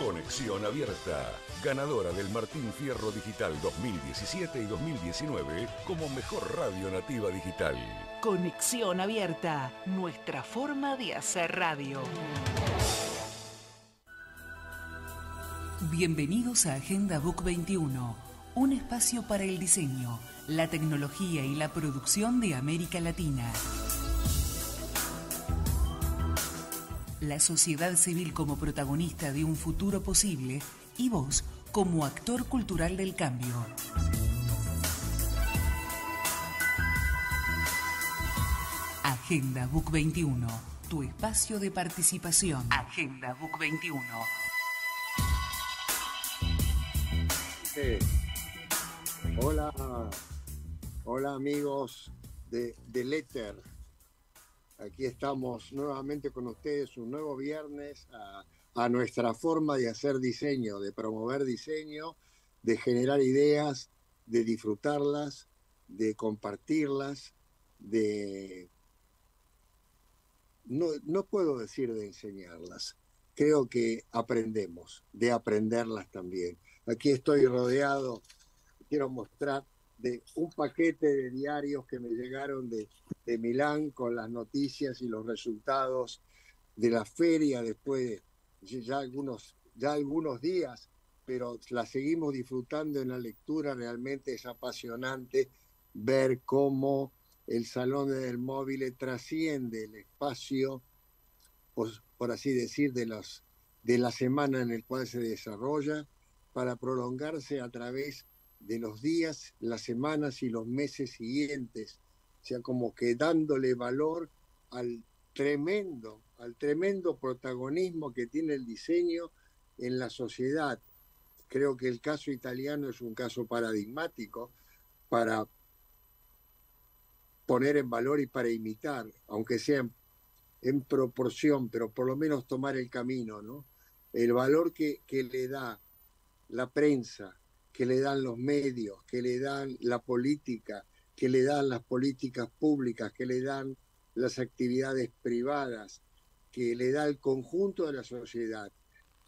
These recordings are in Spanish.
Conexión Abierta, ganadora del Martín Fierro Digital 2017 y 2019 como mejor radio nativa digital. Conexión Abierta, nuestra forma de hacer radio. Bienvenidos a Agenda Book 21, un espacio para el diseño, la tecnología y la producción de América Latina. La sociedad civil como protagonista de un futuro posible y vos como actor cultural del cambio. Agenda Book 21, tu espacio de participación. Agenda Book 21. Hola, hola amigos de, de Letter Aquí estamos nuevamente con ustedes un nuevo viernes a, nuestra forma de hacer diseño, de promover diseño, de generar ideas, de disfrutarlas, de compartirlas, de... No, no puedo decir de enseñarlas, creo que aprendemos, de aprenderlas también. Aquí estoy rodeado, quiero mostrar de un paquete de diarios que me llegaron de, de Milán con las noticias y los resultados de la feria después de ya algunos, ya algunos días, pero la seguimos disfrutando en la lectura, realmente es apasionante ver cómo el Salón del Móvil trasciende el espacio, por, por así decir, de, los, de la semana en el cual se desarrolla, para prolongarse a través de los días, las semanas y los meses siguientes, o sea, como que dándole valor al tremendo, al tremendo protagonismo que tiene el diseño en la sociedad. Creo que el caso italiano es un caso paradigmático para poner en valor y para imitar, aunque sea en, proporción, pero por lo menos tomar el camino, ¿no? El valor que, que le da la prensa, que le dan los medios, que le dan la política, que le dan las políticas públicas, que le dan las actividades privadas, que le da el conjunto de la sociedad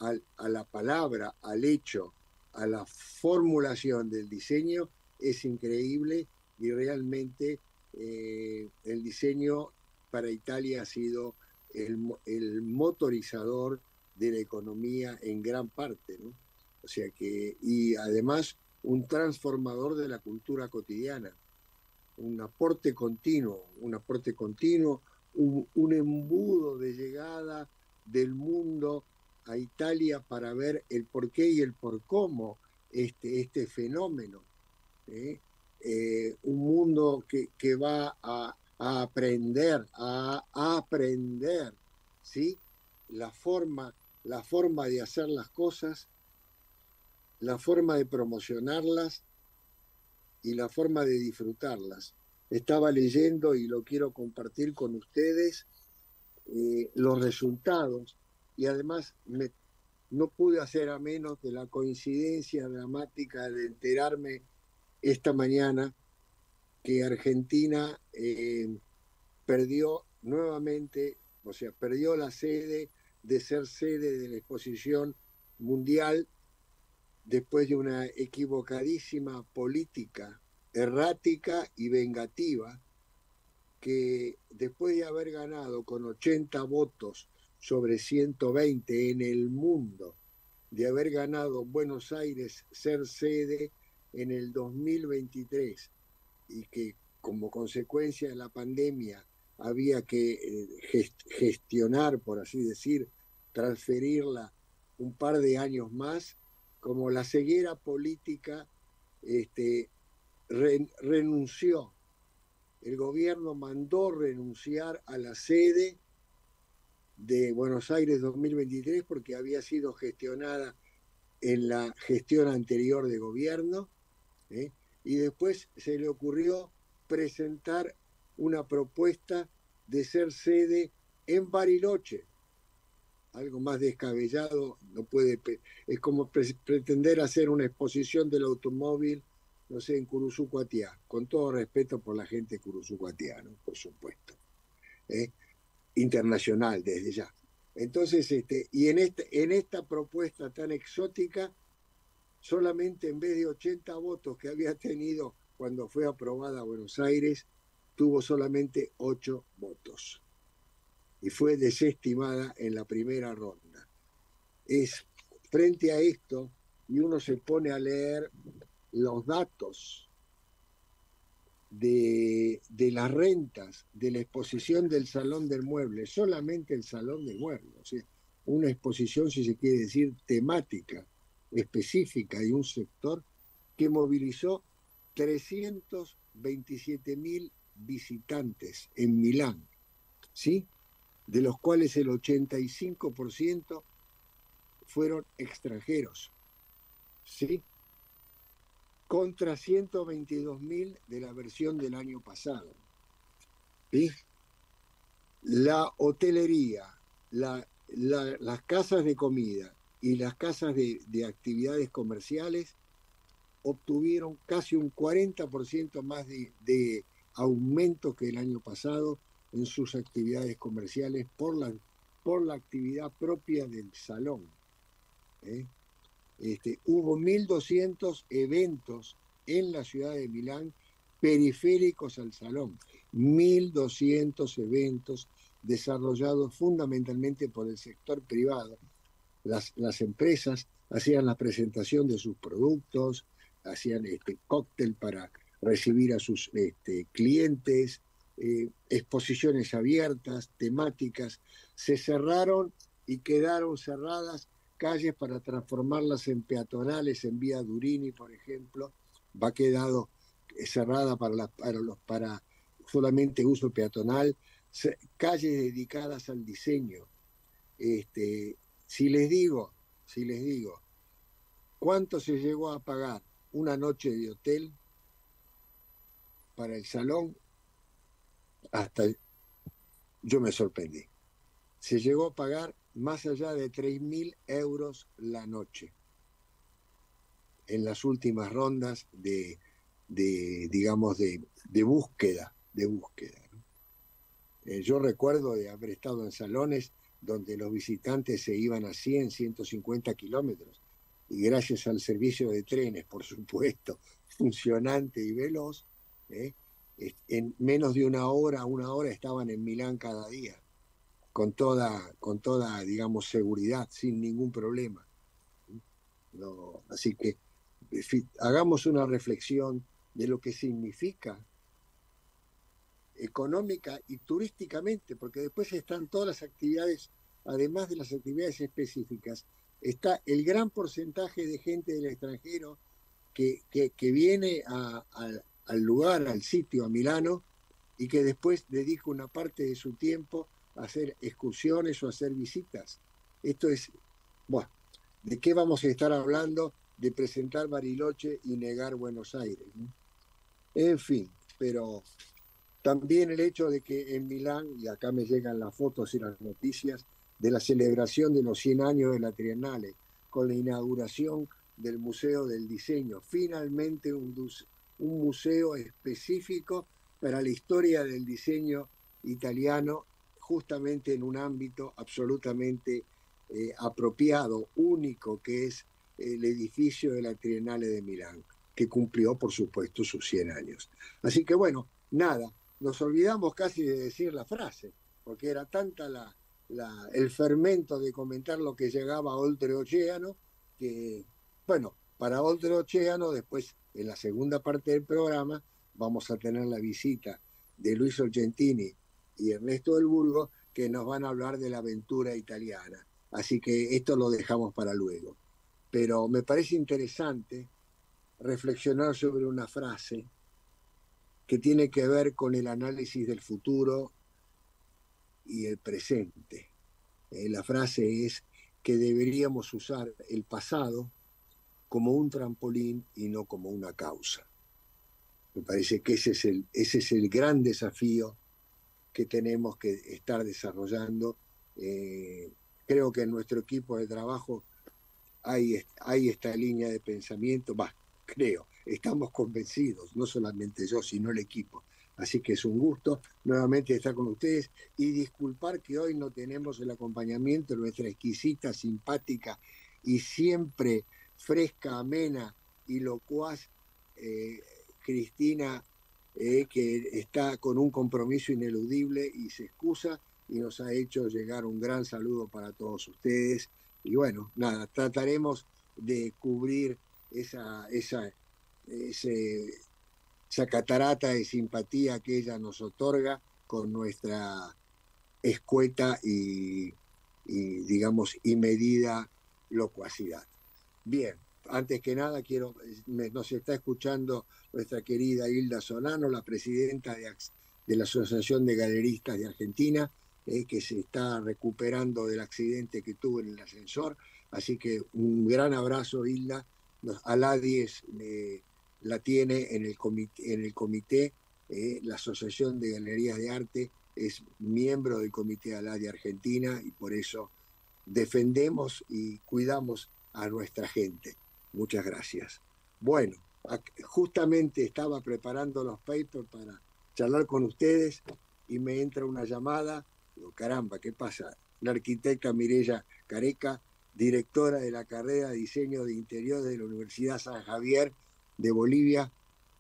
a la palabra, al hecho, a la formulación del diseño, es increíble y realmente eh, el diseño para Italia ha sido el, el motorizador de la economía en gran parte. ¿no? O sea que, y además un transformador de la cultura cotidiana, un aporte continuo, un aporte continuo, un, embudo de llegada del mundo a Italia para ver el por qué y el por cómo este, este fenómeno. ¿eh? Eh, un mundo que, que va a, aprender, a, a, aprender, ¿sí? La forma, la forma de hacer las cosas la forma de promocionarlas y la forma de disfrutarlas. Estaba leyendo y lo quiero compartir con ustedes eh, los resultados y además no pude hacer a menos de la coincidencia dramática de enterarme esta mañana que Argentina eh, perdió nuevamente, o sea, perdió la sede de ser sede de la exposición mundial después de una equivocadísima política errática y vengativa, que después de haber ganado con 80 votos sobre 120 en el mundo, de haber ganado Buenos Aires ser sede en el 2023 y que como consecuencia de la pandemia había que eh, gestionar, por así decir, transferirla un par de años más, como la ceguera política este, renunció. El gobierno mandó renunciar a la sede de Buenos Aires 2023 porque había sido gestionada en la gestión anterior de gobierno ¿eh? y después se le ocurrió presentar una propuesta de ser sede en Bariloche, algo más descabellado no puede es como pretender hacer una exposición del automóvil no sé en Curuzucuatiá con todo respeto por la gente curuzucuatiá por supuesto ¿eh? internacional desde ya Entonces, este, y en, este, en esta propuesta tan exótica, solamente en vez de 80 votos que había tenido cuando fue aprobada Buenos Aires, tuvo solamente 8 votos. Y fue desestimada en la primera ronda. Es frente a esto, y uno se pone a leer los datos de, las rentas de la exposición del Salón del Mueble, solamente el Salón del Mueble, o sea, una exposición, si se quiere decir, temática, específica de un sector que movilizó 327 mil visitantes en Milán, ¿sí? De los cuales el 85% fueron extranjeros, ¿sí? contra 122 mil de la versión del año pasado. La hotelería, las casas de comida y las casas de, actividades comerciales obtuvieron casi un 40% más de, aumento que el año pasado en sus actividades comerciales por la, por la actividad propia del salón. ¿eh? Este, hubo 1.200 eventos en la ciudad de Milán periféricos al salón, 1.200 eventos desarrollados fundamentalmente por el sector privado. Las, las empresas hacían la presentación de sus productos, hacían este cóctel para recibir a sus este, clientes, eh, exposiciones abiertas, temáticas, se cerraron y quedaron cerradas calles para transformarlas en peatonales, en vía Durini, por ejemplo, va quedado eh, cerrada para, los, para solamente uso peatonal, calles dedicadas al diseño. Este, si les digo, si les digo, ¿cuánto se llegó a pagar una noche de hotel para el salón? Hasta yo me sorprendí. Se llegó a pagar más allá de 3.000 euros la noche en las últimas rondas de, digamos, de, búsqueda, de búsqueda. Eh, yo recuerdo de haber estado en salones donde los visitantes se iban a 100, 150 kilómetros, y gracias al servicio de trenes, por supuesto, funcionante y veloz, eh, en menos de una hora, una hora estaban en Milán cada día con toda, con toda, digamos, seguridad, sin ningún problema. Así que hagamos una reflexión de lo que significa económica y turísticamente, porque después están todas las actividades, además de las actividades específicas, está el gran porcentaje de gente del extranjero que, que, viene al lugar, al sitio, a Milano, y que después dedica una parte de su tiempo hacer excursiones o hacer visitas. Esto es, bueno, ¿de qué vamos a estar hablando? De presentar Bariloche y negar Buenos Aires. En fin, pero también el hecho de que en Milán, y acá me llegan las fotos y las noticias, de la celebración de los 100 años de la Triennale, con la inauguración del Museo del Diseño, finalmente un, un museo específico para la historia del diseño italiano justamente en un ámbito absolutamente eh, apropiado, único, que es el edificio de la Triennale de Milán, que cumplió, por supuesto, sus 100 años. Así que bueno, nada, nos olvidamos casi de decir la frase, porque era tanta la, el fermento de comentar lo que llegaba a Oltreoceano, que, bueno, para Oltreoceano, después, en la segunda parte del programa, vamos a tener la visita de Luis Argentini y Ernesto del Burgo, que nos van a hablar de la aventura italiana. Así que esto lo dejamos para luego. Pero me parece interesante reflexionar sobre una frase que tiene que ver con el análisis del futuro y el presente. Eh, la frase es que deberíamos usar el pasado como un trampolín y no como una causa. Me parece que ese es el, ese es el gran desafío que tenemos que estar desarrollando. Eh, creo que en nuestro equipo de trabajo hay, hay esta línea de pensamiento, va, creo, estamos convencidos, no solamente yo, sino el equipo, Así que es un gusto nuevamente estar con ustedes y disculpar que hoy no tenemos el acompañamiento de nuestra exquisita, simpática y siempre fresca, amena y locuaz eh, Cristina, eh, que está con un compromiso ineludible y se excusa y nos ha hecho llegar un gran saludo para todos ustedes. Y bueno, nada, trataremos de cubrir esa, esa, esa catarata de simpatía que ella nos otorga con nuestra escueta y, y digamos, y medida locuacidad. Bien, antes que nada quiero, nos está escuchando nuestra querida Hilda Solano, la presidenta de, de la Asociación de Galeristas de Argentina, eh, que se está recuperando del accidente que tuvo en el ascensor. Así que un gran abrazo, Hilda. Aladies eh, la tiene en el comité, en el comité eh, la Asociación de Galerías de Arte es miembro del Comité Aladi Argentina y por eso defendemos y cuidamos a nuestra gente. Muchas gracias. Bueno, justamente estaba preparando los papers para charlar con ustedes y me entra una llamada. Digo, caramba, ¿qué pasa? La arquitecta Mirella Careca, directora de la carrera de diseño de interior de la Universidad San Javier de Bolivia,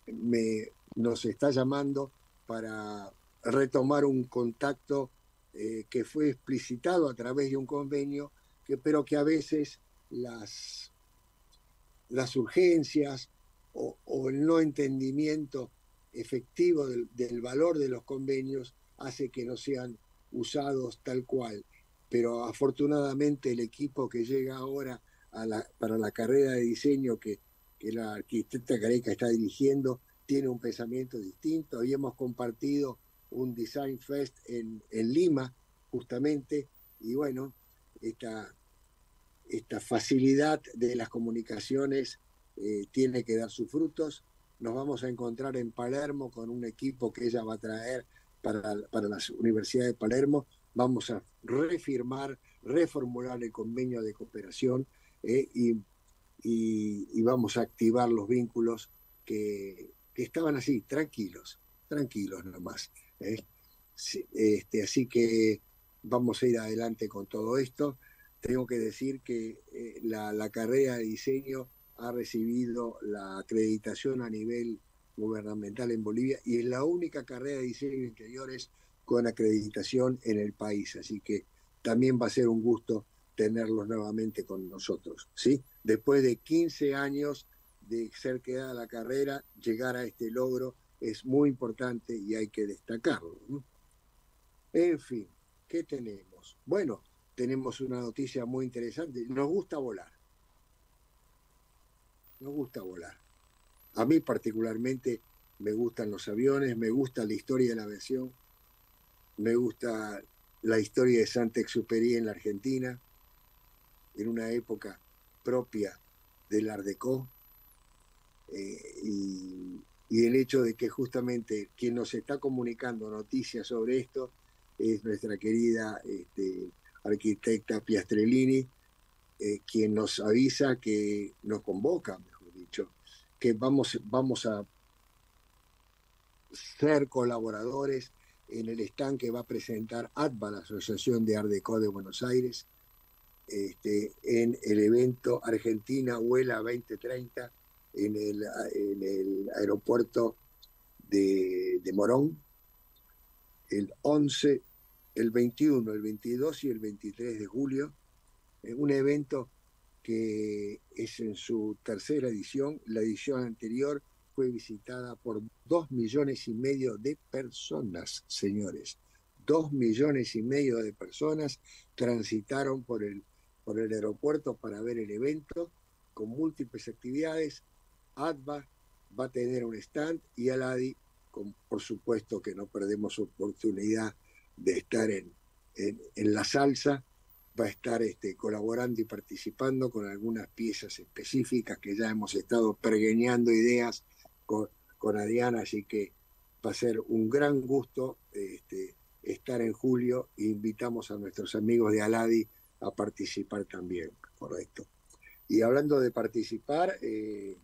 me, nos está llamando para retomar un contacto eh, que fue explicitado a través de un convenio, que, pero que a veces las las urgencias o, el no entendimiento efectivo del, valor de los convenios hace que no sean usados tal cual. Pero afortunadamente el equipo que llega ahora para la carrera de diseño que, la arquitecta Careca está dirigiendo tiene un pensamiento distinto. y hemos compartido un Design Fest en, en Lima, justamente, y bueno, esta, esta facilidad de las comunicaciones eh, tiene que dar sus frutos. Nos vamos a encontrar en Palermo con un equipo que ella va a traer para, para la Universidad de Palermo. Vamos a refirmar, reformular el convenio de cooperación eh, y, y, vamos a activar los vínculos que, que estaban así, tranquilos, tranquilos nomás. Eh. Este, así que vamos a ir adelante con todo esto tengo que decir que eh, la, carrera de diseño ha recibido la acreditación a nivel gubernamental en Bolivia y es la única carrera de diseño interiores con acreditación en el país. Así que también va a ser un gusto tenerlos nuevamente con nosotros. ¿sí? Después de 15 años de ser quedada la carrera, llegar a este logro es muy importante y hay que destacarlo. En fin, ¿qué tenemos? Bueno, tenemos una noticia muy interesante. Nos gusta volar. Nos gusta volar. A mí particularmente me gustan los aviones, me gusta la historia de la aviación, me gusta la historia de Saint-Exupéry en la Argentina, en una época propia del Art Deco, eh, y, y, el hecho de que justamente quien nos está comunicando noticias sobre esto es nuestra querida este, arquitecta Piastrellini, eh, quien nos avisa que nos convoca, mejor dicho, que vamos, vamos a ser colaboradores en el stand que va a presentar ATBA, la Asociación de Ardeco de Buenos Aires, este, en el evento Argentina Vuela 2030 en el, en el aeropuerto de, de Morón, el 11 el 21, el 22 y el 23 de julio, un evento que es en su tercera edición. La edición anterior fue visitada por dos millones y medio de personas, señores. Dos millones y medio de personas transitaron por el, por el aeropuerto para ver el evento con múltiples actividades. ADVA va a tener un stand y Aladi, por supuesto que no perdemos oportunidad de estar en, en, la salsa, va a estar este, colaborando y participando con algunas piezas específicas que ya hemos estado pergeñando ideas con, con Adriana, así que va a ser un gran gusto este, estar en julio e invitamos a nuestros amigos de Aladi a participar también, correcto. Y hablando de participar, eh,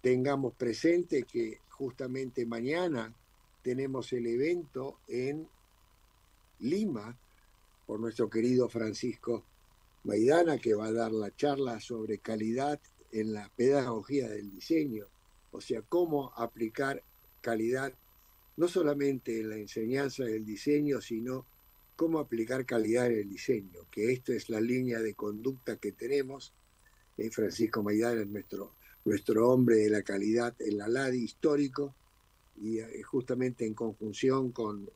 tengamos presente que justamente mañana tenemos el evento en Lima por nuestro querido Francisco Maidana, que va a dar la charla sobre calidad en la pedagogía del diseño, o sea, cómo aplicar calidad no solamente en la enseñanza del diseño, sino cómo aplicar calidad en el diseño, que esta es la línea de conducta que tenemos. Eh, Francisco Maidana es nuestro, nuestro hombre de la calidad en la histórico, y eh, justamente en conjunción con,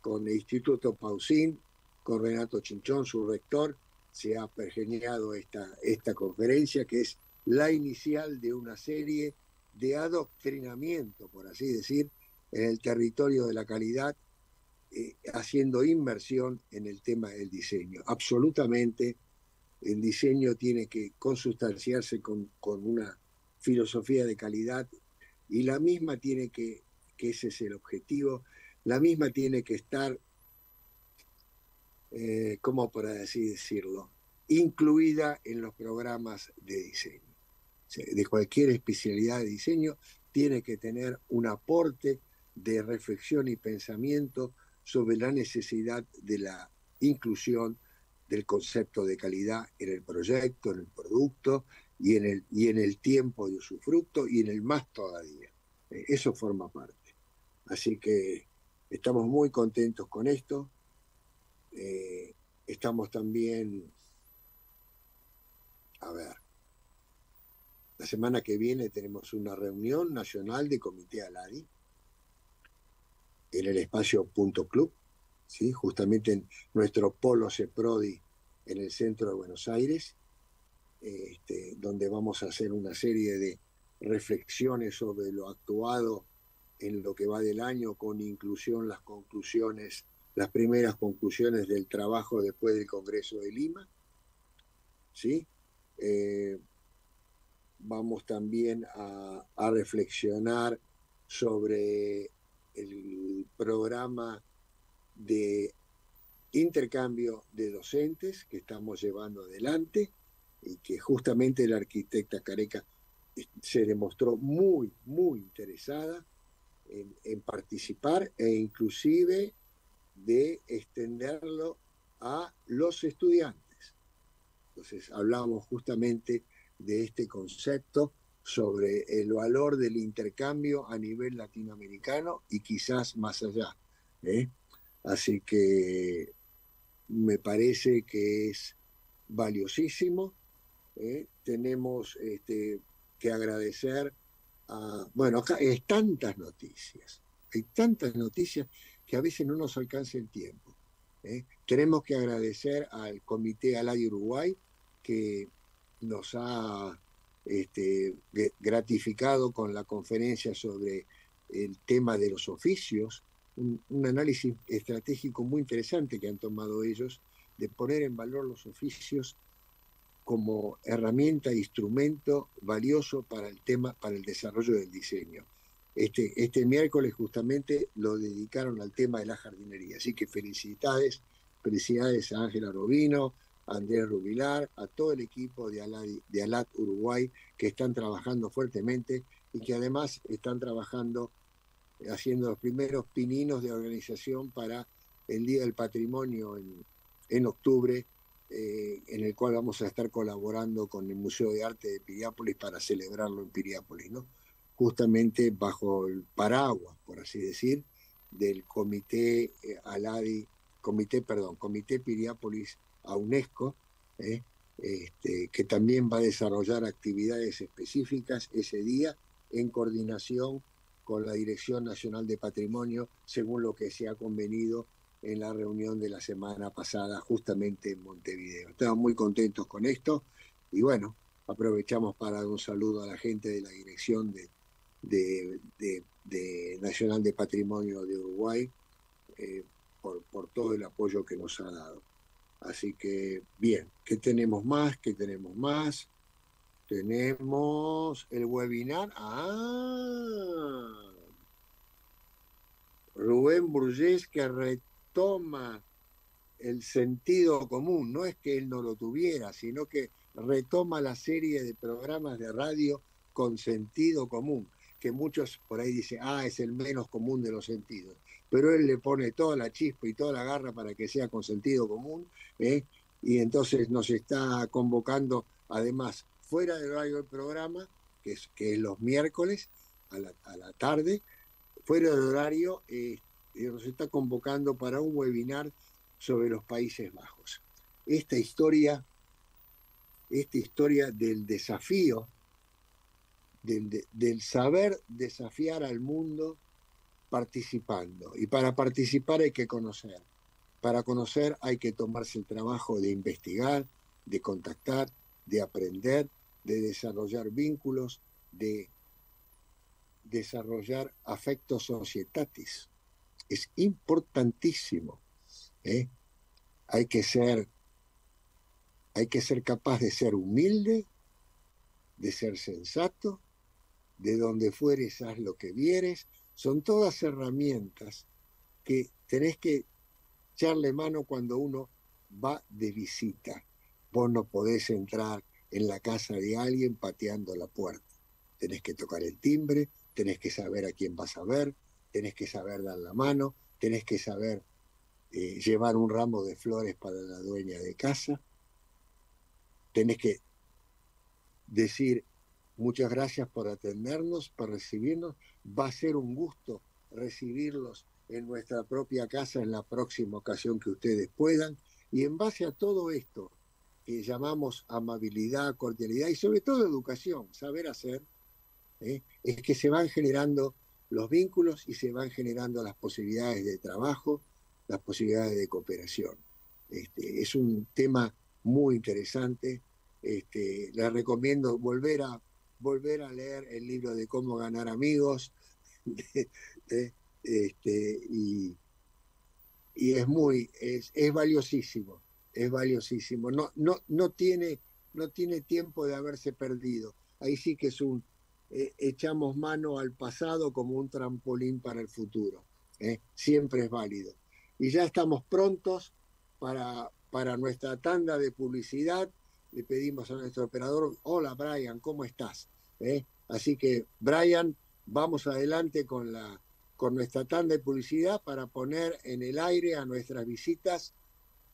con el Instituto Pausín, con Renato Chinchón, su rector, se ha pergeniado esta, esta conferencia, que es la inicial de una serie de adoctrinamiento, por así decir, en el territorio de la calidad, eh, haciendo inversión en el tema del diseño. Absolutamente, el diseño tiene que consustanciarse con, con una filosofía de calidad y la misma tiene que, que ese es el objetivo, la misma tiene que estar, eh, ¿cómo por así decirlo?, incluida en los programas de diseño. de cualquier especialidad de diseño tiene que tener un aporte de reflexión y pensamiento sobre la necesidad de la inclusión del concepto de calidad en el proyecto, en el producto y en el, y en el tiempo de usufructo y en el más todavía. Eh, eso forma parte. Así que estamos muy contentos con esto. Eh, estamos también, a ver, la semana que viene tenemos una reunión nacional de Comité Aladi en el espacio Punto Club, ¿sí? justamente en nuestro polo CEPRODI en el centro de Buenos Aires, este, donde vamos a hacer una serie de reflexiones sobre lo actuado en lo que va del año, con inclusión las conclusiones, las primeras conclusiones del trabajo después del Congreso de Lima. ¿sí? Eh, vamos también a, a reflexionar sobre el programa de intercambio de docentes que estamos llevando adelante y que justamente la arquitecta Careca eh, se demostró muy, muy interesada en, participar e inclusive de extenderlo a los estudiantes. Entonces hablamos justamente de este concepto sobre el valor del intercambio a nivel latinoamericano y quizás más allá. ¿eh? Así que me parece que es valiosísimo. ¿eh? Tenemos este, que agradecer a... Bueno, acá hay tantas noticias, hay tantas noticias que a veces no nos alcanza el tiempo. ¿eh? Tenemos que agradecer al Comité Alay Uruguay que nos ha este, gratificado con la conferencia sobre el tema de los oficios, un, análisis estratégico muy interesante que han tomado ellos de poner en valor los oficios como herramienta e instrumento valioso para el tema, para el desarrollo del diseño. Este, este miércoles justamente lo dedicaron al tema de la jardinería. Así que felicidades, felicidades a Ángela Robino, Andrés Rubilar, a todo el equipo de, Alat Uruguay que están trabajando fuertemente y que además están trabajando haciendo los primeros pininos de organización para el Día del Patrimonio en, octubre, eh, en el cual vamos a estar colaborando con el Museo de Arte de Piriápolis para celebrarlo en Piriápolis, ¿no? justamente bajo el paraguas, por así decir, del Comité eh, Aladi, Comité, perdón, Comité Piriápolis a UNESCO, ¿eh? este, que también va a desarrollar actividades específicas ese día en coordinación con la Dirección Nacional de Patrimonio, según lo que se ha convenido en la reunión de la semana pasada justamente en Montevideo. Estamos muy contentos con esto y bueno, aprovechamos para dar un saludo a la gente de la Dirección de, de, Nacional de Patrimonio de Uruguay eh, por, por todo el apoyo que nos ha dado. Así que, bien, ¿qué tenemos más? ¿Qué tenemos más? Tenemos el webinar. Ah, Rubén Burgés que retoma el sentido común. No es que él no lo tuviera, sino que retoma la serie de programas de radio con sentido común. que muchos por ahí dicen, ah, es el menos común de los sentidos. Pero él le pone toda la chispa y toda la garra para que sea con sentido común, ¿eh? y entonces nos está convocando, además, fuera del horario del programa, que es, que los miércoles a la, a la tarde, fuera del horario, eh, nos está convocando para un webinar sobre los Países Bajos. Esta historia, esta historia del desafío del, saber desafiar al mundo participando. Y para participar hay que conocer. Para conocer hay que tomarse el trabajo de investigar, de contactar, de aprender, de desarrollar vínculos, de desarrollar afectos societatis. Es importantísimo. ¿eh? Hay que ser, hay que ser capaz de ser humilde, de ser sensato, de donde fueres haz lo que vieres, son todas herramientas que tenés que echarle mano cuando uno va de visita. Vos no podés entrar en la casa de alguien pateando la puerta. Tenés que tocar el timbre, tenés que saber a quién vas a ver, tenés que saber dar la mano, tenés que saber eh, llevar un ramo de flores para la dueña de casa, tenés que decir Muchas gracias por atendernos, por recibirnos. Va a ser un gusto recibirlos en nuestra propia casa en la próxima ocasión que ustedes puedan. Y en base a todo esto que llamamos amabilidad, cordialidad y sobre todo educación, saber hacer, ¿eh? es que se van generando los vínculos y se van generando las posibilidades de trabajo, las posibilidades de cooperación. Este, es un tema muy interesante. Este, les recomiendo volver a volver a leer el libro de cómo ganar amigos, este, y, es muy, es, valiosísimo, es valiosísimo. No, no, no, tiene, no tiene tiempo de haberse perdido. Ahí sí que es un, eh, echamos mano al pasado como un trampolín para el futuro. ¿eh? Siempre es válido. Y ya estamos prontos para, para nuestra tanda de publicidad le pedimos a nuestro operador, hola Brian, ¿cómo estás? ¿Eh? Así que Brian, vamos adelante con, la, con nuestra tanda de publicidad para poner en el aire a nuestras visitas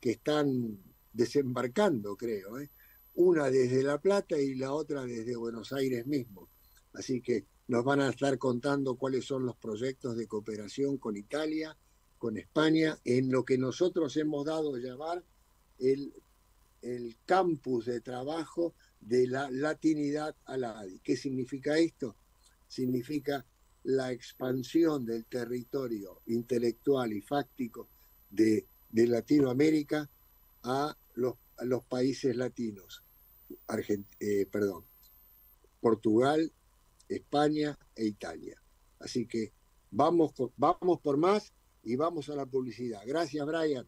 que están desembarcando, creo. Una desde La Plata y la otra desde Buenos Aires mismo. Así que nos van a estar contando cuáles son los proyectos de cooperación con Italia, con España, en lo que nosotros hemos dado a llamar el el campus de trabajo de la latinidad a la ADI. ¿Qué significa esto? Significa la expansión del territorio intelectual y fáctico de, Latinoamérica a los, los, países latinos, eh, perdón, Portugal, España e Italia. Así que vamos, vamos por más y vamos a la publicidad. Gracias, Brian.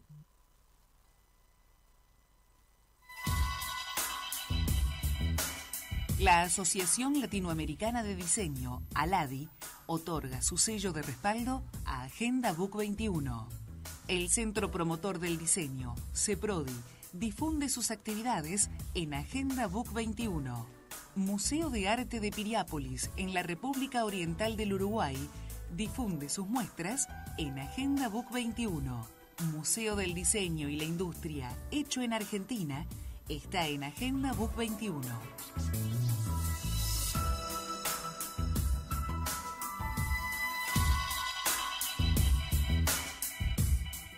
La Asociación Latinoamericana de Diseño, ALADI, otorga su sello de respaldo a Agenda Book 21. El Centro Promotor del Diseño, CEPRODI, difunde sus actividades en Agenda Book 21. Museo de Arte de Piriápolis, en la República Oriental del Uruguay, difunde sus muestras en Agenda Book 21. Museo del Diseño y la Industria, hecho en Argentina, está en Agenda Book 21.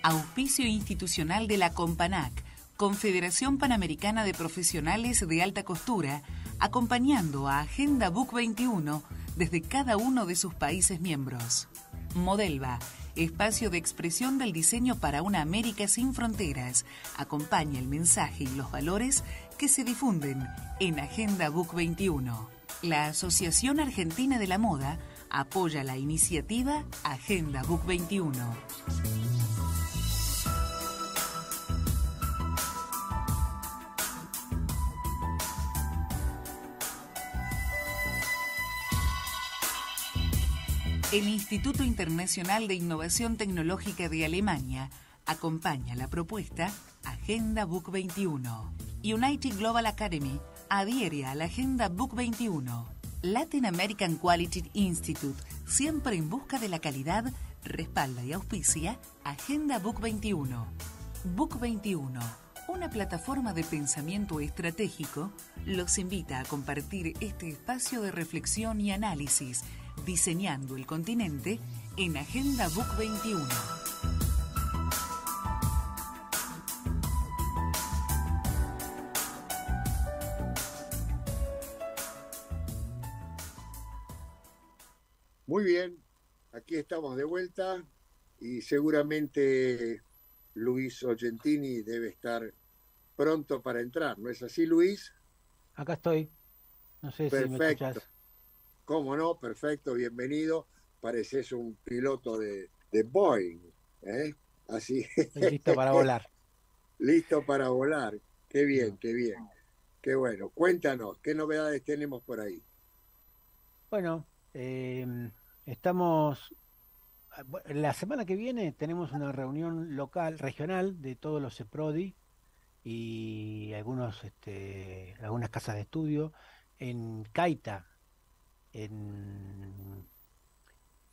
Auspicio institucional de la Companac, Confederación Panamericana de Profesionales de Alta Costura, acompañando a Agenda Book 21 desde cada uno de sus países miembros. Modelva, espacio de expresión del diseño para una América sin fronteras, acompaña el mensaje y los valores que se difunden en Agenda Book 21. La Asociación Argentina de la Moda apoya la iniciativa Agenda Book 21. El Instituto Internacional de Innovación Tecnológica de Alemania acompaña la propuesta Agenda Book 21. United Global Academy adhiere a la Agenda Book 21. Latin American Quality Institute, siempre en busca de la calidad, respalda y auspicia Agenda Book 21. Book 21, una plataforma de pensamiento estratégico, los invita a compartir este espacio de reflexión y análisis, diseñando el continente en Agenda Book 21. Muy bien, aquí estamos de vuelta y seguramente Luis Ogentini debe estar pronto para entrar, ¿no es así, Luis? Acá estoy. No sé si me escuchas. ¿Cómo no? Perfecto, bienvenido. Pareces un piloto de, de Boeing, ¿eh? Así. listo para volar. listo para volar. Qué bien, qué bien. Qué bueno. Cuéntanos, ¿qué novedades tenemos por ahí? Bueno, eh, Estamos, la semana que viene tenemos una reunión local, regional, de todos los CEPRODI y algunos, este, algunas casas de estudio en Caita, en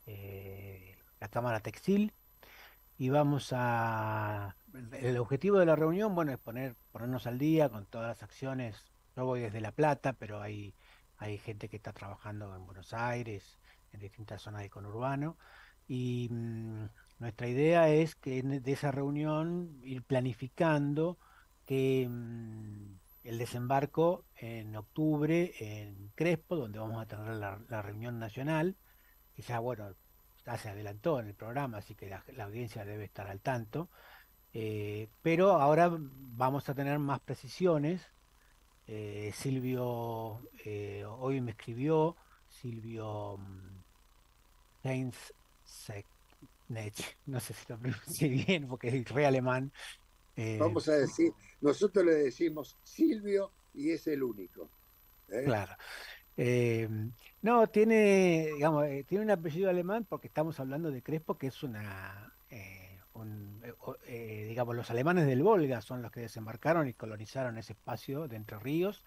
eh, la Cámara Textil, y vamos a... El objetivo de la reunión, bueno, es poner, ponernos al día con todas las acciones. Yo voy desde La Plata, pero hay, hay gente que está trabajando en Buenos Aires, en distintas zonas de conurbano. Y mm, nuestra idea es que de esa reunión ir planificando que mm, el desembarco en octubre en Crespo, donde vamos a tener la, reunión nacional, que ya, bueno, ya se adelantó en el programa, así que la, audiencia debe estar al tanto. Eh, pero ahora vamos a tener más precisiones. Eh, Silvio eh, hoy me escribió, Silvio mm, Heinz no sé si lo pronuncié bien porque es re alemán. Eh, Vamos a decir, nosotros le decimos Silvio y es el único. ¿eh? Claro. Eh, no, tiene, digamos, tiene un apellido alemán porque estamos hablando de Crespo, que es una, digamos, los alemanes del Volga son los que desembarcaron y colonizaron ese espacio de Entre Ríos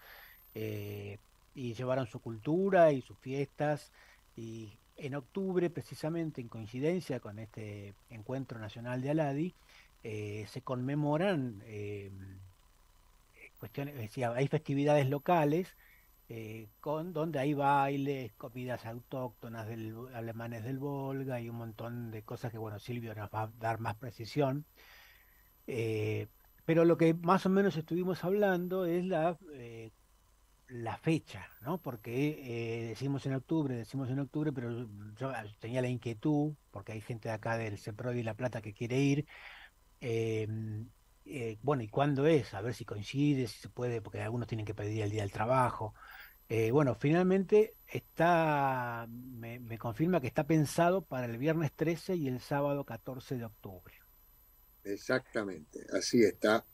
y llevaron su cultura y sus fiestas y en octubre, precisamente en coincidencia con este encuentro nacional de Aladi, eh, se conmemoran eh, cuestiones, hay festividades locales eh, con donde hay bailes, comidas autóctonas del, alemanes del Volga y un montón de cosas que bueno Silvio nos va a dar más precisión. pero lo que más o menos estuvimos hablando es la la fecha, ¿no? Porque decimos en octubre, decimos en octubre, pero yo tenía la inquietud, porque hay gente de acá del CEPROD y La Plata que quiere ir. Em, eh, bueno, ¿y cuándo es? A ver si coincide, si se puede, porque algunos tienen que pedir el día del trabajo. Eh, bueno, finalmente está, me, confirma que está pensado para el viernes 13 y el sábado 14 de octubre. Exactamente, así está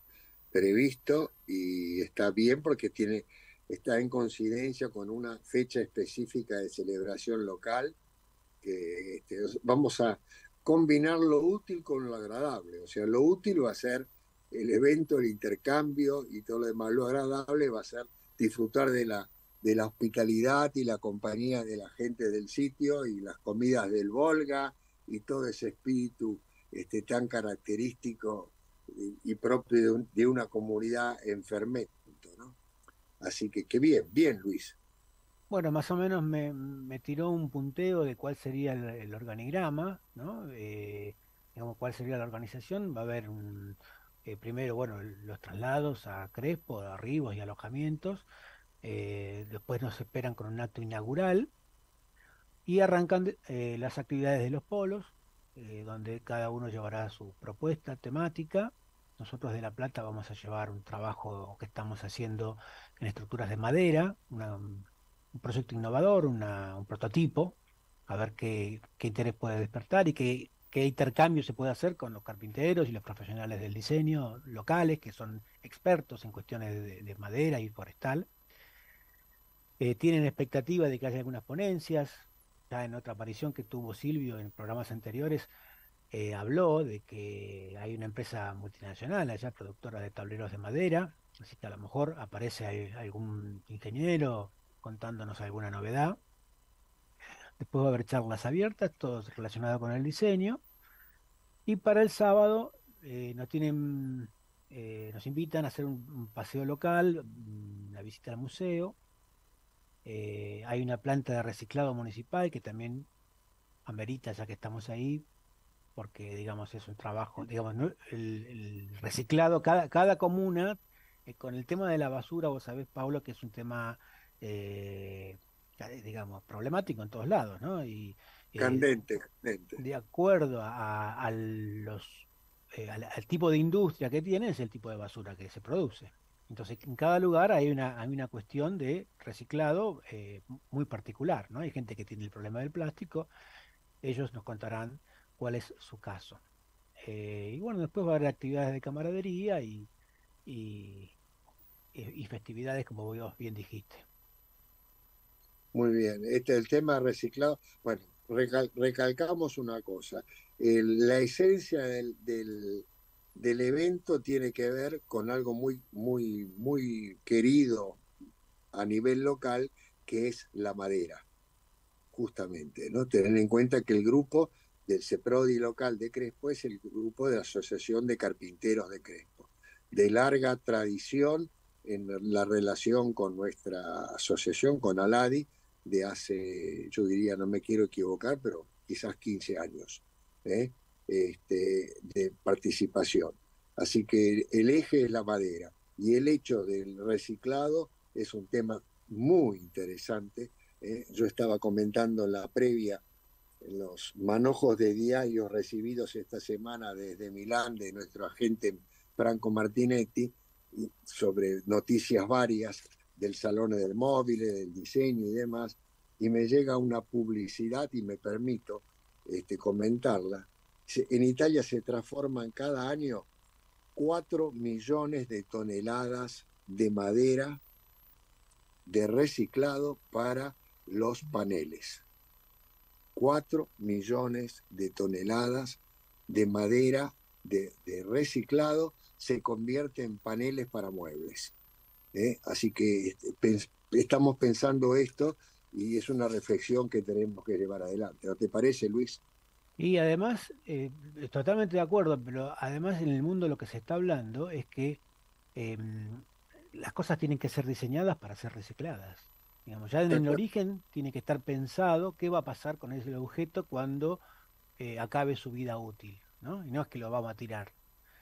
previsto y está bien porque tiene está en coincidencia con una fecha específica de celebración local, que este, vamos a combinar lo útil con lo agradable. O sea, lo útil va a ser el evento, el intercambio y todo lo demás. Lo agradable va a ser disfrutar de la, de la hospitalidad y la compañía de la gente del sitio y las comidas del Volga y todo ese espíritu este, tan característico y, propio de, una comunidad enfermeta. Así que qué bien, bien Luis. Bueno, más o menos me, tiró un punteo de cuál sería el, organigrama, ¿no? Eh, digamos, cuál sería la organización. Va a haber eh, primero, bueno, los traslados a Crespo, arribos y alojamientos. Eh, después nos esperan con un acto inaugural y arrancan las actividades de los polos, donde cada uno llevará su propuesta temática nosotros de La Plata vamos a llevar un trabajo que estamos haciendo en estructuras de madera, un proyecto innovador, un prototipo, a ver qué, interés puede despertar y qué, intercambio se puede hacer con los carpinteros y los profesionales del diseño locales, que son expertos en cuestiones de, madera y forestal. Eh, tienen expectativa de que haya algunas ponencias. Ya en otra aparición que tuvo Silvio en programas anteriores, eh, habló de que hay una empresa multinacional allá, productora de tableros de madera, así que a lo mejor aparece algún ingeniero contándonos alguna novedad. Después va a haber charlas abiertas, todo relacionado con el diseño. Y para el sábado eh, nos tienen, eh, nos invitan a hacer un, paseo local, una visita al museo. Eh, hay una planta de reciclado municipal que también amerita, ya que estamos ahí, porque digamos es un trabajo, digamos, el, reciclado, cada, cada comuna, con el tema de la basura, vos sabés, Pablo, que es un tema digamos, problemático en todos lados, ¿no? Y, eh, candente, candente. De acuerdo a, los, eh, al, tipo de industria que tiene, es el tipo de basura que se produce. Entonces, en cada lugar hay una, hay una cuestión de reciclado eh, muy particular, ¿no? Hay gente que tiene el problema del plástico, ellos nos contarán cuál es su caso. y bueno, después va a haber actividades de camaradería y, y, y festividades, como vos bien dijiste. Muy bien, este el tema reciclado. Bueno, recalcamos una cosa. la esencia del, del, evento tiene que ver con algo muy, muy, muy querido a nivel local, que es la madera, justamente. ¿no? Tener en cuenta que el grupo del CEPRODI local de Crespo es el grupo de la Asociación de Carpinteros de Crespo, de larga tradición en la relación con nuestra asociación, con Aladi, de hace, yo diría, no me quiero equivocar, pero quizás 15 años ¿eh? este, de participación. Así que el eje es la madera y el hecho del reciclado es un tema muy interesante. ¿eh? Yo estaba comentando en la previa los manojos de diarios recibidos esta semana desde Milán de nuestro agente Franco Martinetti sobre noticias varias del Salón del Móvil, del diseño y demás, y me llega una publicidad y me permito este, comentarla. En Italia se transforman cada año 4 millones de toneladas de madera de reciclado para los paneles. 4 millones de toneladas de madera de, reciclado se convierte en paneles para muebles. ¿Eh? Así que este, estamos pensando esto y es una reflexión que tenemos que llevar adelante. ¿No te parece, Luis? Y además, eh, totalmente de acuerdo, pero además en el mundo lo que se está hablando es que em, las cosas tienen que ser diseñadas para ser recicladas. Digamos, ya en el origen tiene que estar pensado qué va a pasar con ese objeto cuando eh, acabe su vida útil, ¿no? Y no es que lo vamos a tirar.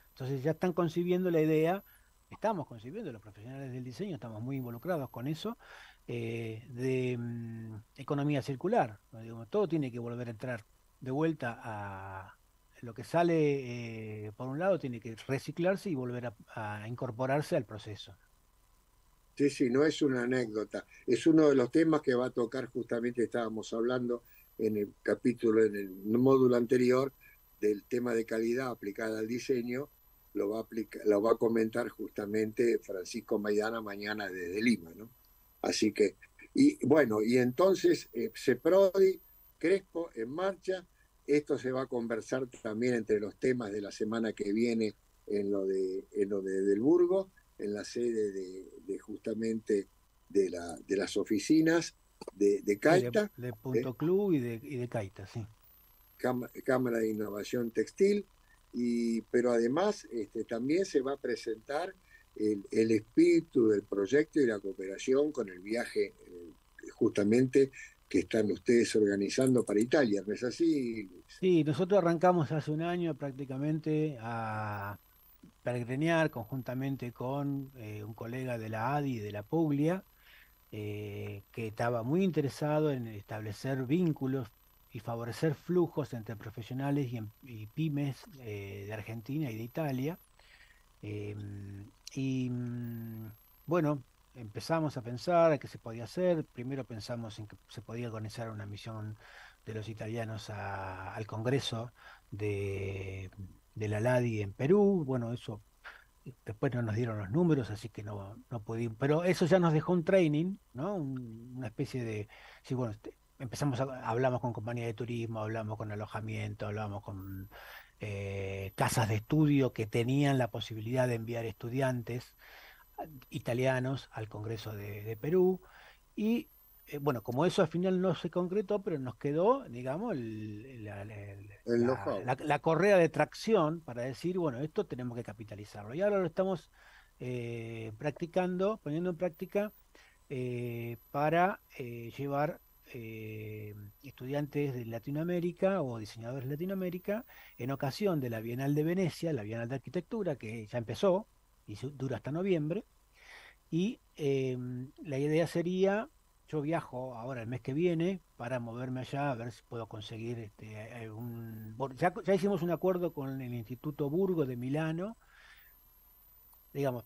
Entonces ya están concibiendo la idea estamos concibiendo, los profesionales del diseño estamos muy involucrados con eso, eh, de mm, economía circular. todo tiene que volver a entrar de vuelta a lo que sale, eh, por un lado, tiene que reciclarse y volver a, incorporarse al proceso. Sí, sí, no es una anécdota. Es uno de los temas que va a tocar justamente, estábamos hablando en el capítulo, en el módulo anterior, del tema de calidad aplicada al diseño, lo va a, lo va a comentar justamente Francisco Maidana mañana desde Lima, ¿no? Así que, y bueno, y entonces eh, Seprodi, Crespo en marcha, esto se va a conversar también entre los temas de la semana que viene en lo de, en lo de Del Burgo, en la sede de, justamente de, la, de las oficinas de, de Caita. De, Punto Club y de, y de Caita, sí. Cámara de Innovación Textil y, pero además este, también se va a presentar el, espíritu del proyecto y la cooperación con el viaje eh, justamente que están ustedes organizando para Italia, ¿no es así? Sí, nosotros arrancamos hace un año prácticamente a peregrinear conjuntamente con eh, un colega de la ADI de la Puglia, eh, que estaba muy interesado en establecer vínculos y favorecer flujos entre profesionales y, pymes eh, de Argentina y de Italia. Em, y mm, bueno, empezamos a pensar qué se podía hacer. Primero pensamos en que se podía organizar una misión de los italianos al Congreso de, la LADI en Perú. Bueno, eso después no nos dieron los números, así que no, no pudimos. Pero eso ya nos dejó un training, ¿no? una especie de. Sí, bueno, este, empezamos a, hablamos con compañías de turismo, hablamos con alojamiento, hablamos con eh, casas de estudio que tenían la posibilidad de enviar estudiantes ah, italianos al Congreso de, Perú Y eh, bueno, como eso al final no se concretó, pero nos quedó, digamos, la, la, correa de tracción para decir, bueno, esto tenemos que capitalizarlo. Y ahora lo estamos eh, practicando, poniendo en práctica eh, para llevar estudiantes de Latinoamérica o diseñadores de Latinoamérica en ocasión de la Bienal de Venecia, la Bienal de Arquitectura, que ya empezó y dura hasta noviembre. Y la idea sería yo viajo ahora el mes que viene para moverme allá a ver si puedo conseguir este, un... Ya, ya hicimos un acuerdo con el Instituto Burgo de Milano. Digamos,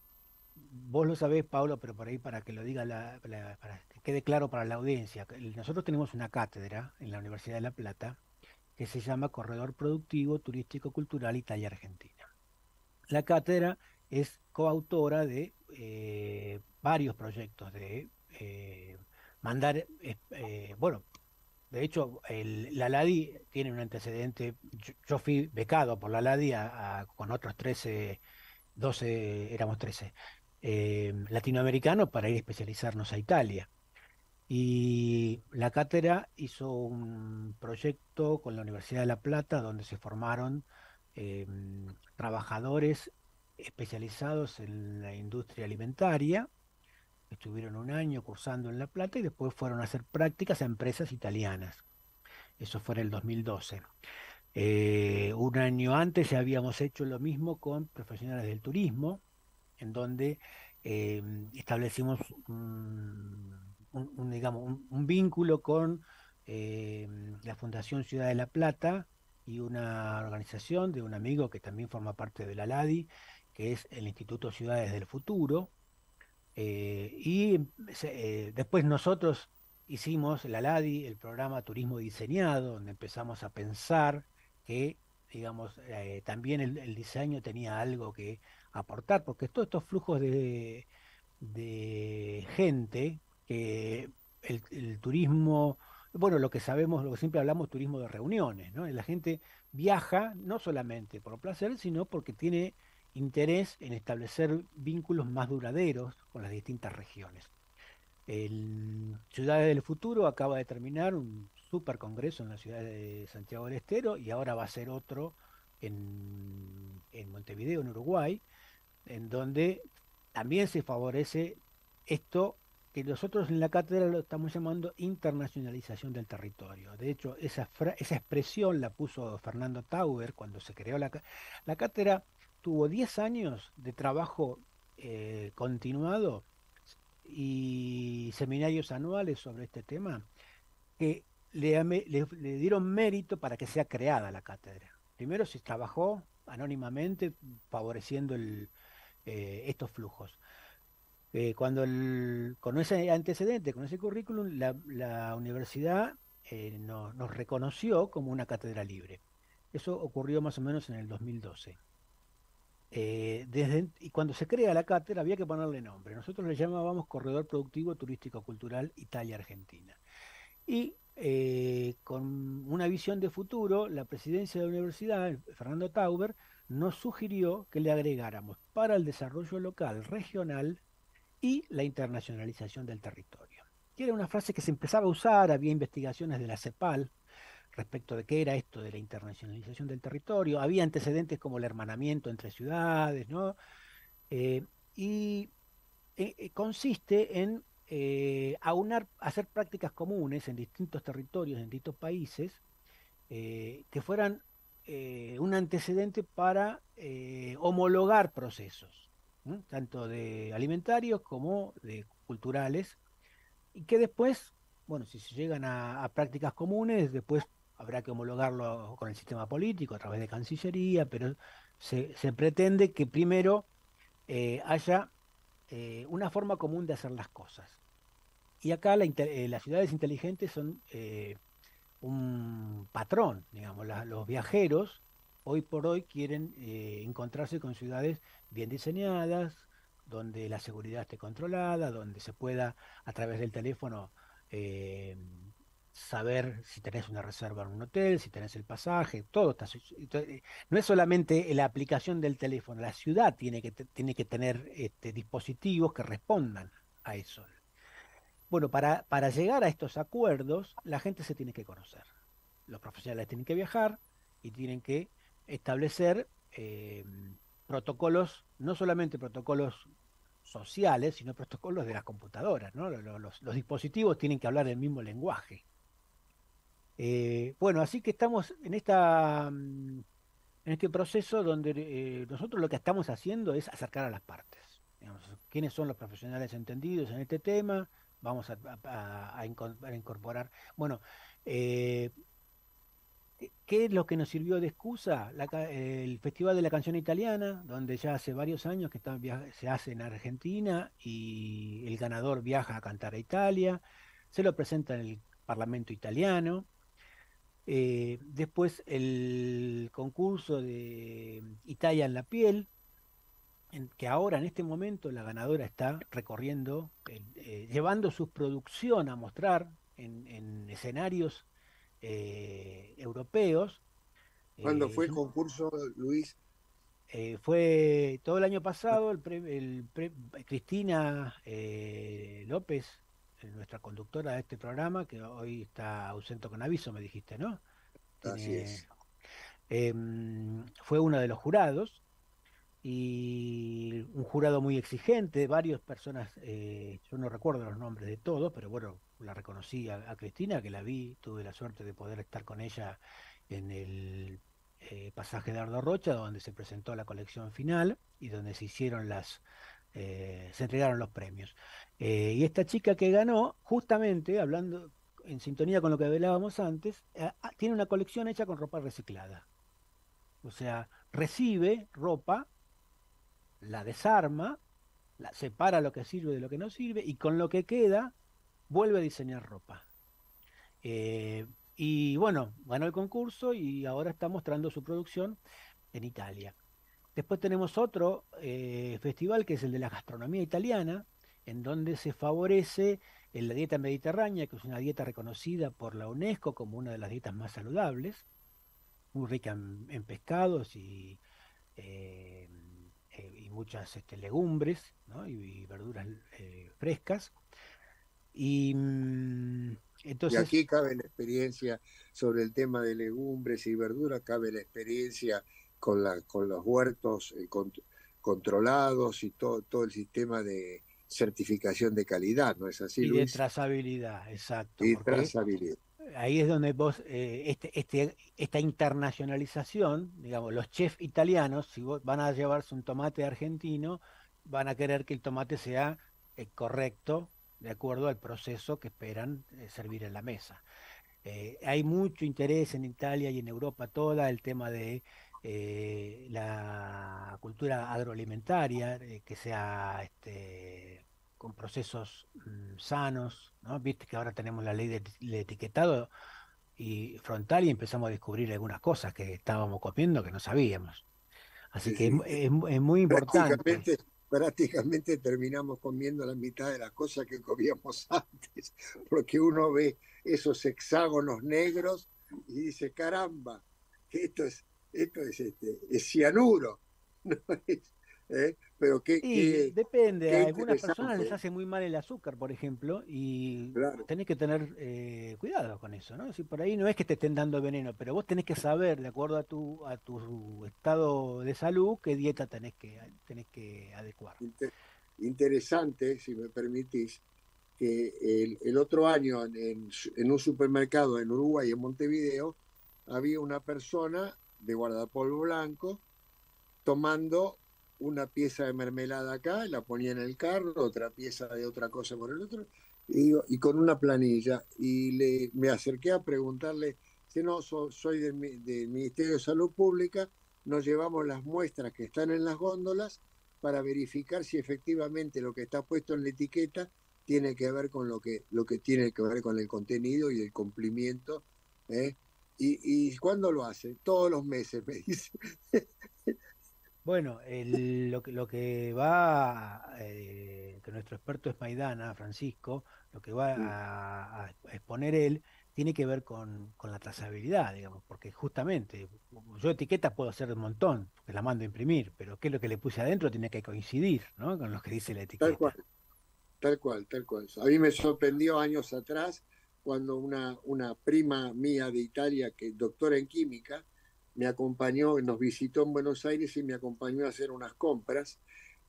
vos lo sabés, Pablo, pero por ahí para que lo diga, para que quede claro para la audiencia. Nosotros tenemos una cátedra en la Universidad de La Plata que se llama Corredor Productivo Turístico Cultural Italia Argentina. La cátedra es coautora de eh, varios proyectos de eh, mandar, eh, bueno, de hecho, la LADI tiene un antecedente, yo, fui becado por la LADI con otros 13, 12, éramos 13, eh, latinoamericanos para ir a especializarnos a Italia. Y la cátedra hizo un proyecto con la Universidad de La Plata donde se formaron trabajadores especializados en la industria alimentaria Estuvieron un año cursando en La Plata y después fueron a hacer prácticas a empresas italianas. Eso fue en el 2012. Eh, un año antes ya habíamos hecho lo mismo con profesionales del turismo, en donde eh, establecimos un, digamos, un, vínculo con eh, la Fundación Ciudad de La Plata y una organización de un amigo que también forma parte de la LADI, que es el Instituto Ciudades del Futuro, eh, y eh, después nosotros hicimos la LADI, el programa Turismo Diseñado, donde empezamos a pensar que, digamos, eh, también el, diseño tenía algo que aportar, porque todos estos flujos de, gente, que el, turismo, bueno, lo que sabemos, lo que siempre hablamos, turismo de reuniones, ¿no? La gente viaja no solamente por placer, sino porque tiene interés en establecer vínculos más duraderos con las distintas regiones. El Ciudades del Futuro acaba de terminar un super congreso en la ciudad de Santiago del Estero y ahora va a ser otro en, en Montevideo, en Uruguay, en donde también se favorece esto que nosotros en la cátedra lo estamos llamando internacionalización del territorio. De hecho, esa, esa expresión la puso Fernando Tauber cuando se creó la, la cátedra tuvo 10 años de trabajo eh, continuado y seminarios anuales sobre este tema que le, dieron mérito para que sea creada la cátedra. Primero se trabajó anónimamente favoreciendo el, eh, estos flujos. Eh, cuando con ese antecedente, con ese currículum, la, universidad nos reconoció como una cátedra libre. Eso ocurrió más o menos en el 2012. Eh, desde, y cuando se crea la cátedra había que ponerle nombre. Nosotros le llamábamos Corredor Productivo Turístico Cultural Italia-Argentina. Y eh, con una visión de futuro, la presidencia de la universidad, Fernando Tauber, nos sugirió que le agregáramos para el desarrollo local, regional y la internacionalización del territorio. Que era una frase que se empezaba a usar, había investigaciones de la CEPAL, respecto de qué era esto de la internacionalización del territorio. Había antecedentes como el hermanamiento entre ciudades, ¿no? Eh, y eh, eh, consiste en aunar, hacer prácticas comunes en distintos territorios, en distintos países, que fueran un antecedente para homologar procesos, tanto de alimentarios como de culturales, y que después, bueno, si se llegan a prácticas comunes, después habrá que homologarlo con el sistema político a través de Cancillería, pero se, pretende que primero eh, haya eh, una forma común de hacer las cosas. Y acá eh, las ciudades inteligentes son un patrón, digamos, los viajeros hoy por hoy quieren encontrarse con ciudades bien diseñadas, donde la seguridad esté controlada, donde se pueda a través del teléfono saber si tenés una reserva en un hotel, si tenés el pasaje, todo está. Eh, no es solamente la aplicación del teléfono, la ciudad tiene que, tiene que tener este, dispositivos que respondan a eso. Bueno, para, para llegar a estos acuerdos, la gente se tiene que conocer. Los profesionales tienen que viajar y tienen que establecer eh, protocolos, no solamente protocolos sociales, sino protocolos de las computadoras. ¿no? Los, dispositivos tienen que hablar el mismo lenguaje. Eh, bueno, así que estamos en esta mm, en este proceso donde eh, nosotros lo que estamos haciendo es acercar a las partes. quiénes son los profesionales entendidos en este tema, vamos a, incorporar. Bueno, eh, ¿qué es lo que nos sirvió de excusa? el Festival de la Canción Italiana, donde ya hace varios años que se hace en Argentina y el ganador viaja a cantar a Italia, se lo presenta en el Parlamento italiano. Eh, después el concurso de Italia en la piel, en que ahora en este momento la ganadora está recorriendo, eh, llevando su producción a mostrar en, escenarios eh, europeos. ¿Cuándo fue el concurso, Luis? fue todo el año pasado, el, el Cristina López nuestra conductora de este programa, que hoy está ausente con aviso, me dijiste, ¿no? Así es. Em, fue uno de los jurados y un jurado muy exigente, varias personas, eh, yo no recuerdo los nombres de todos, pero bueno, la reconocí a, Cristina, que la vi, tuve la suerte de poder estar con ella en el eh, pasaje de Ardo Rocha, donde se presentó la colección final y donde se hicieron las, eh, se entregaron los premios. Y esta chica que ganó, justamente, hablando en sintonía con lo que hablábamos antes, ah, tiene una colección hecha con ropa reciclada. O sea, recibe ropa, la desarma, la separa lo que sirve de lo que no sirve y con lo que queda vuelve a diseñar ropa. Eh, y bueno, ganó el concurso y ahora está mostrando su producción en Italia. Después tenemos otro festival que es el de la gastronomía italiana, en donde se favorece la dieta mediterránea, que es una dieta reconocida por la UNESCO como una de las dietas más saludables, muy rica en, pescados y, eh, eh, y muchas este, legumbres y, verduras eh, frescas. Y, mm, entonces, y aquí cabe la experiencia sobre el tema de legumbres y verduras, cabe la experiencia con, la, con los huertos controlados y todo, todo el sistema de, certificación de calidad, ¿no es así? Y de trazabilidad, exacto. Y trazabilidad. Ahí es donde vos, eh, este, este, esta internacionalización, digamos, los chefs italianos, si van a llevarse un tomate argentino, van a querer que el tomate sea eh, correcto, de acuerdo al proceso que esperan eh, servir en la mesa. hay mucho interés en Italia y en Europa toda el tema de la cultura agroalimentaria, que sea este, con procesos mm, sanos, ¿no? Viste que ahora tenemos la ley del etiquetado y frontal y empezamos a descubrir algunas cosas que estábamos comiendo que no sabíamos. Así que Es, muy importante. Prácticamente, terminamos comiendo la mitad de las cosas que comíamos antes, porque uno ve esos hexágonos negros y dice, caramba, esto es esto es, este, es cianuro. ¿eh? Pero que, depende, a algunas personas les hace muy mal el azúcar, por ejemplo, y tenés que tener eh, cuidado con eso, ¿no? Si por ahí no es que te estén dando veneno, pero vos tenés que saber, de acuerdo a tu, a tu estado de salud, qué dieta tenés que, tenés que adecuar. interesante, si me permitís, que el, el otro año en, en un supermercado en Uruguay, en Montevideo, había una persona de guardapolvo blanco, tomando una pieza de mermelada acá, la ponía en el carro, otra pieza de otra cosa por el otro, y, con una planilla. Y le, me acerqué a preguntarle, si no, soy del, Ministerio de Salud Pública, nos llevamos las muestras que están en las góndolas para verificar si efectivamente lo que está puesto en la etiqueta tiene que ver con lo que, lo que tiene que ver con el contenido y el cumplimiento ¿eh? ¿Y, y cuándo lo hace? Todos los meses, me dice. Bueno, lo, que, lo que va, eh, que nuestro experto es Maidana, Francisco, lo que va a, exponer él tiene que ver con, la trazabilidad, digamos, porque justamente yo etiquetas puedo hacer un montón, porque la mando a imprimir, pero qué es lo que le puse adentro tiene que coincidir ¿no? con lo que dice la etiqueta. tal cual, tal cual. A mí me sorprendió años atrás cuando una, una prima mía de Italia, que es doctora en química, me acompañó, nos visitó en Buenos Aires y me acompañó a hacer unas compras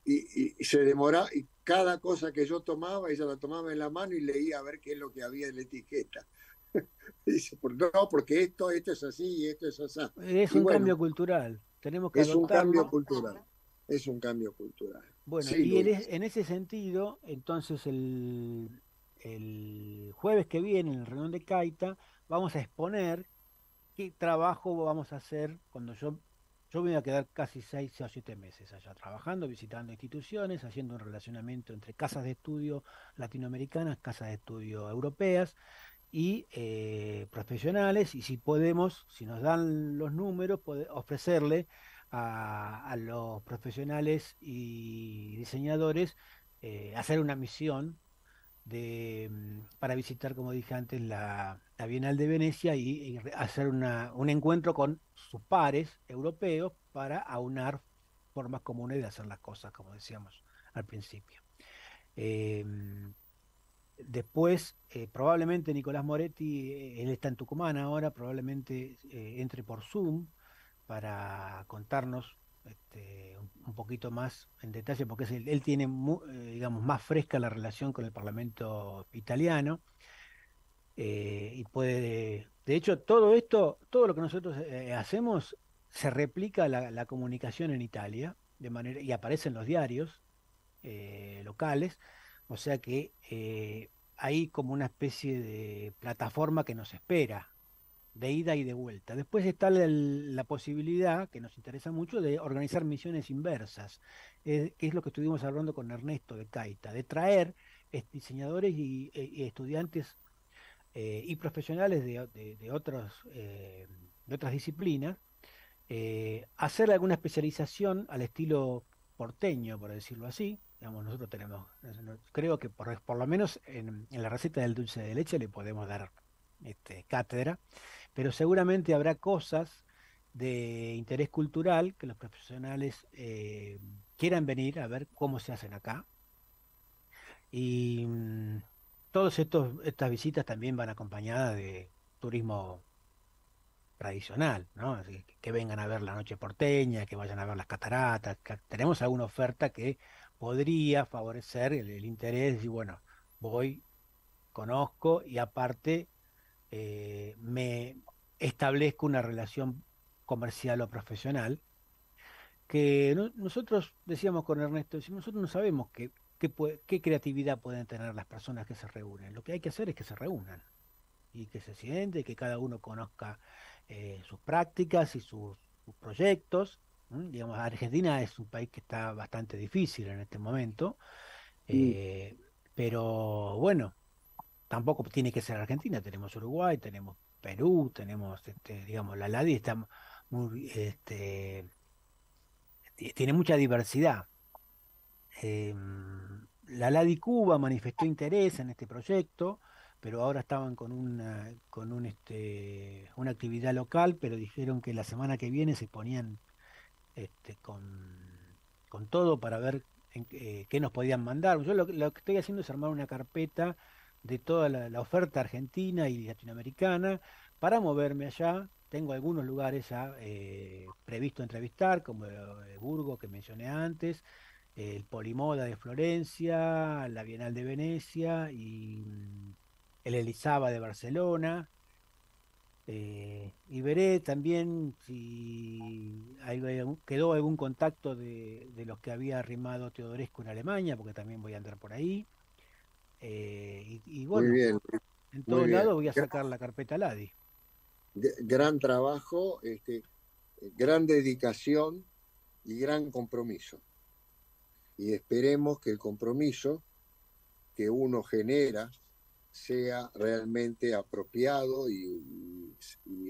y, se demoraba, y cada cosa que yo tomaba, ella la tomaba en la mano y leía a ver qué es lo que había en la etiqueta. Dice, no, porque esto, esto es así y esto es así. Es un cambio cultural. Tenemos que es un cambio cultural. Es un cambio cultural. Bueno, y en, ese sentido, entonces el, el jueves que viene en el reunión de Caita vamos a exponer trabajo vamos a hacer cuando yo yo me voy a quedar casi seis o siete meses allá trabajando, visitando instituciones, haciendo un relacionamiento entre casas de estudio latinoamericanas, casas de estudio europeas y eh, profesionales. Y si podemos, si nos dan los números, ofrecerle a, los profesionales y diseñadores eh, hacer una misión mm, para visitar, como dije antes, la, Bienal de Venecia y, hacer un encuentro con sus pares europeos para aunar formas comunes de hacer las cosas, como decíamos al principio. Em, después, eh, probablemente Nicolás Moretti, eh, él está en Tucumán ahora, probablemente eh, entre por Zoom para contarnos este, un poquito más en detalle, porque él, tiene, eh, digamos, más fresca la relación con el Parlamento italiano eh, y puede, de hecho, todo esto, todo lo que nosotros eh, hacemos se replica la, comunicación en Italia de manera y aparece en los diarios locales, o sea que hay como una especie de plataforma que nos espera de ida y de vuelta. Después está la, posibilidad, que nos interesa mucho, de organizar misiones inversas, que es lo que estuvimos hablando con Ernesto de Caita, de traer diseñadores y, e, estudiantes eh, y profesionales de, eh, otras disciplinas, eh, hacer alguna especialización al estilo porteño, por decirlo así. Digamos, nosotros tenemos, creo que por, lo menos en, en, la receta del dulce de leche le podemos dar este, cátedra pero seguramente habrá cosas de interés cultural que los profesionales eh, quieran venir a ver cómo se hacen acá. Y mm, todas estas visitas también van acompañadas de turismo tradicional, ¿no? que, vengan a ver la noche porteña, que vayan a ver las cataratas. tenemos alguna oferta que podría favorecer el, interés y bueno, voy, conozco y aparte eh, me establezco una relación comercial o profesional, que nosotros decíamos con Ernesto, nosotros no sabemos qué, qué, creatividad pueden tener las personas que se reúnen. Lo que hay que hacer es que se reúnan y que se siente, que cada uno conozca eh, sus prácticas y sus, proyectos. Digamos, Argentina es un país que está bastante difícil en este momento, eh, pero bueno, tampoco tiene que ser Argentina, tenemos Uruguay, tenemos Perú, tenemos, este, digamos, la LADI está muy, este, tiene mucha diversidad. Em, la LADI Cuba manifestó interés en este proyecto, pero ahora estaban con una, con un, este, una actividad local, pero dijeron que la semana que viene se ponían este, con, con todo para ver en, eh, qué nos podían mandar. Yo lo, lo, que estoy haciendo es armar una carpeta de toda la, oferta argentina y latinoamericana para moverme allá. Tengo algunos lugares ya eh, previsto entrevistar, como el Burgo que mencioné antes, el Polimoda de Florencia, la Bienal de Venecia y mm, el Elizaba de Barcelona. Eh, y veré también si quedó algún contacto de, de los que había arrimado Teodorescu en Alemania, porque también voy a andar por ahí. Eh, y, bueno, en todos lados voy a sacar la carpeta LADI. Gran trabajo, este, gran dedicación y gran compromiso. Y esperemos que el compromiso que uno genera sea realmente apropiado y,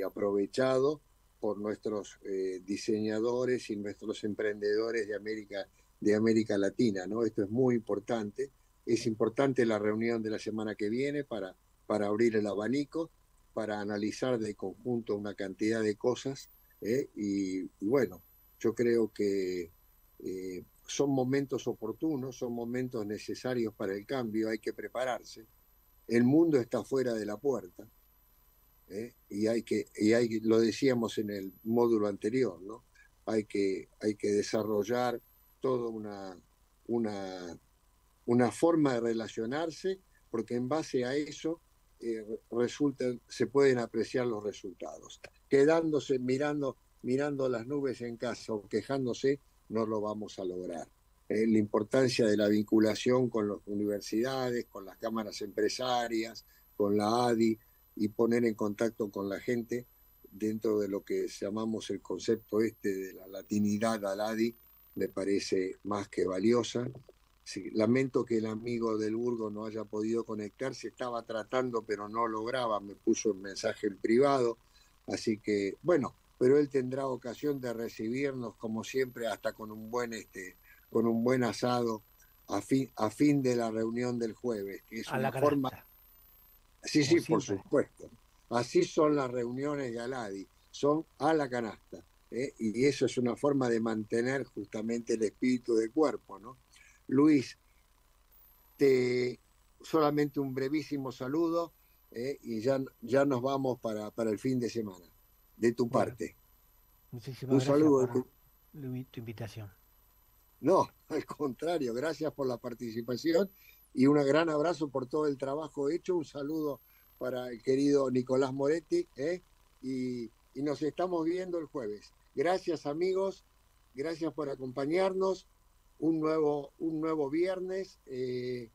aprovechado por nuestros eh, diseñadores y nuestros emprendedores de América, de América Latina. ¿no? Esto es muy importante es importante la reunión de la semana que viene para, para abrir el abanico, para analizar de conjunto una cantidad de cosas. ¿eh? Y, bueno, yo creo que eh, son momentos oportunos, son momentos necesarios para el cambio, hay que prepararse. El mundo está fuera de la puerta. ¿eh? Y hay que, y hay, lo decíamos en el módulo anterior, ¿no? Hay que, hay que desarrollar toda una, una, una forma de relacionarse, porque en base a eso eh, se pueden apreciar los resultados. Quedándose mirando, mirando las nubes en casa o quejándose, no lo vamos a lograr. Eh, la importancia de la vinculación con las universidades, con las cámaras empresarias, con la ADI y poner en contacto con la gente dentro de lo que llamamos el concepto este de la latinidad al ADI, me parece más que valiosa. Lamento que el amigo del Burgo no haya podido conectarse, estaba tratando pero no lograba, me puso un mensaje en privado, así que bueno, pero él tendrá ocasión de recibirnos como siempre hasta con un buen este con un buen asado a fin, a fin de la reunión del jueves, que es una forma Sí, sí, por supuesto. Así son las reuniones de Aladi, son a la canasta. ¿eh? Y eso es una forma de mantener justamente el espíritu del cuerpo, ¿no? Luis, te solamente un brevísimo saludo ¿eh? y ya, ya nos vamos para, para el fin de semana de tu parte. Muchísimas Un gracias saludo por tu invitación. No, al contrario, gracias por la participación y un gran abrazo por todo el trabajo hecho. Un saludo para el querido Nicolás Moretti ¿eh? y, nos estamos viendo el jueves. Gracias amigos, gracias por acompañarnos. Un nuevo, un nuevo viernes eh,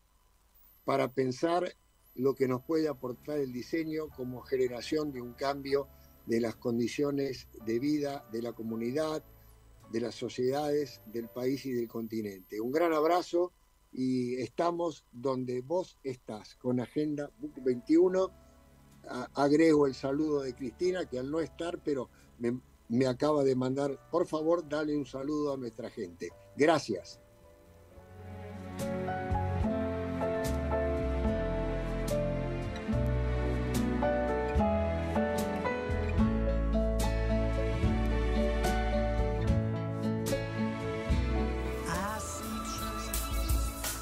para pensar lo que nos puede aportar el diseño como generación de un cambio de las condiciones de vida de la comunidad, de las sociedades, del país y del continente. Un gran abrazo y estamos donde vos estás, con Agenda Book 21. agrego el saludo de Cristina, que al no estar, pero me, me acaba de mandar, por favor, dale un saludo a nuestra gente. Gracias.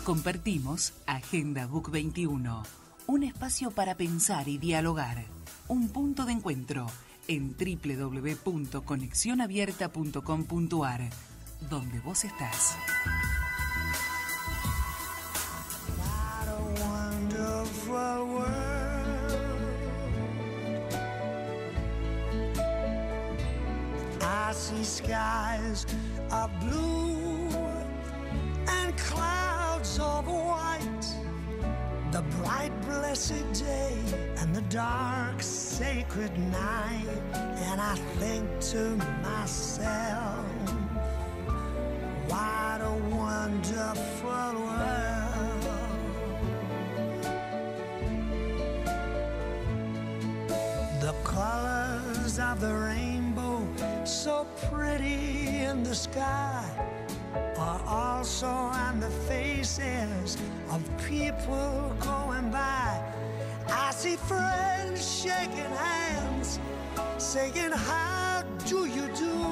Compartimos Agenda Book 21, un espacio para pensar y dialogar, un punto de encuentro en www.conexionabierta.com.ar, donde vos estás. skies blue and of white, the bright blessed day and the dark sacred night. And I think to myself, what a wonderful world. The colors of the rainbow, so pretty in the sky are also on the faces of people going by. I see friends shaking hands, saying, How do you do?